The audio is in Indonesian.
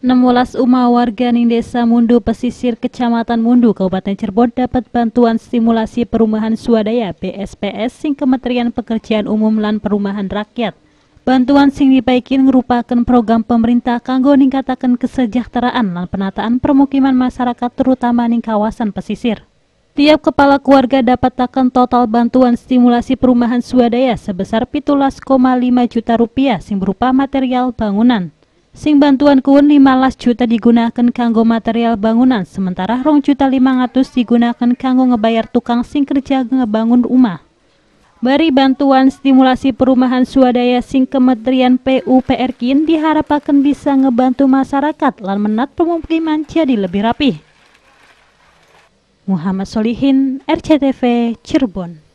16 umah warga ning Desa Mundu Pesisir Kecamatan Mundu Kabupaten Cirebon dapat bantuan stimulasi perumahan swadaya BSPS sing Kementerian Pekerjaan Umum lan Perumahan Rakyat. Bantuan sing dipaikin merupakan program pemerintah kanggo ningkataken kesejahteraan lan penataan permukiman masyarakat terutama ning kawasan pesisir. Tiap kepala keluarga dapat takkan total bantuan stimulasi perumahan swadaya sebesar 17,5 juta rupiah sing berupa material bangunan. Sing bantuan kuun 15 juta digunakan kanggo material bangunan, sementara rong juta 500 digunakan kanggo ngebayar tukang sing kerja ngebangun rumah. Bari bantuan stimulasi perumahan swadaya sing Kementerian PUPR kin diharapkan bisa ngebantu masyarakat lan menat pemukiman jadi lebih rapi. Muhammad Solihin, RCTV, Cirebon.